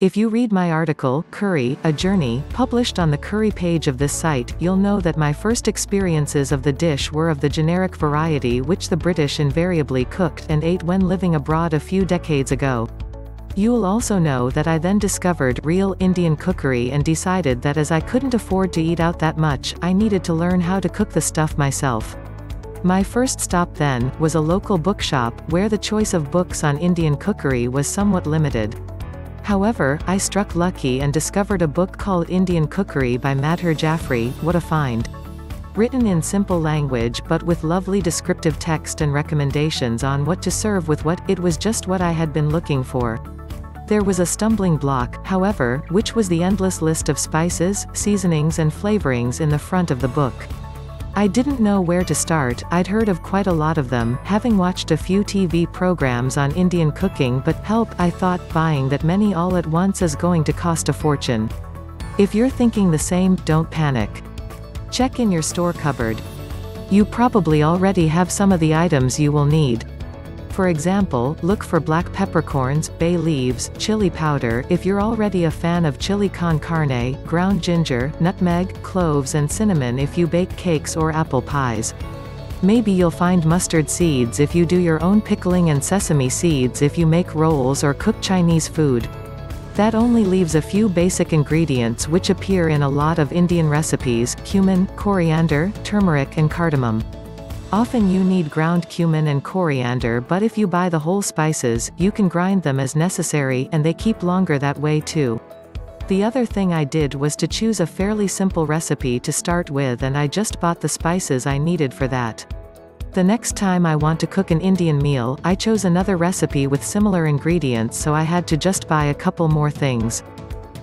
If you read my article, Curry, A Journey, published on the curry page of this site, you'll know that my first experiences of the dish were of the generic variety which the British invariably cooked and ate when living abroad a few decades ago. You'll also know that I then discovered real Indian cookery and decided that as I couldn't afford to eat out that much, I needed to learn how to cook the stuff myself. My first stop then, was a local bookshop, where the choice of books on Indian cookery was somewhat limited. However, I struck lucky and discovered a book called Indian Cookery by Madhur Jaffrey, what a find. Written in simple language but with lovely descriptive text and recommendations on what to serve with what, it was just what I had been looking for. There was a stumbling block, however, which was the endless list of spices, seasonings and flavorings in the front of the book. I didn't know where to start, I'd heard of quite a lot of them, having watched a few TV programs on Indian cooking but, help, I thought, buying that many all at once is going to cost a fortune. If you're thinking the same, don't panic. Check in your store cupboard. You probably already have some of the items you will need. For example, look for black peppercorns, bay leaves, chili powder if you're already a fan of chili con carne, ground ginger, nutmeg, cloves and cinnamon if you bake cakes or apple pies. Maybe you'll find mustard seeds if you do your own pickling and sesame seeds if you make rolls or cook Chinese food. That only leaves a few basic ingredients which appear in a lot of Indian recipes, cumin, coriander, turmeric and cardamom. Often you need ground cumin and coriander but if you buy the whole spices, you can grind them as necessary and they keep longer that way too. The other thing I did was to choose a fairly simple recipe to start with and I just bought the spices I needed for that. The next time I want to cook an Indian meal, I chose another recipe with similar ingredients so I had to just buy a couple more things.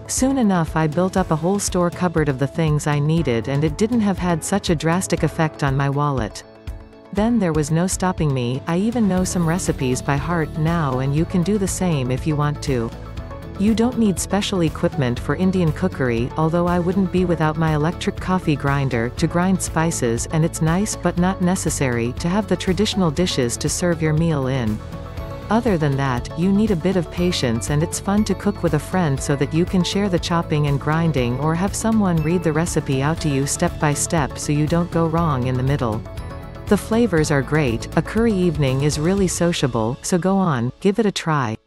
Soon enough I built up a whole store cupboard of the things I needed and it didn't have had such a drastic effect on my wallet. Then there was no stopping me, I even know some recipes by heart now and you can do the same if you want to. You don't need special equipment for Indian cookery, although I wouldn't be without my electric coffee grinder to grind spices and it's nice but not necessary to have the traditional dishes to serve your meal in. Other than that, you need a bit of patience and it's fun to cook with a friend so that you can share the chopping and grinding or have someone read the recipe out to you step by step so you don't go wrong in the middle. The flavors are great, a curry evening is really sociable, so go on, give it a try.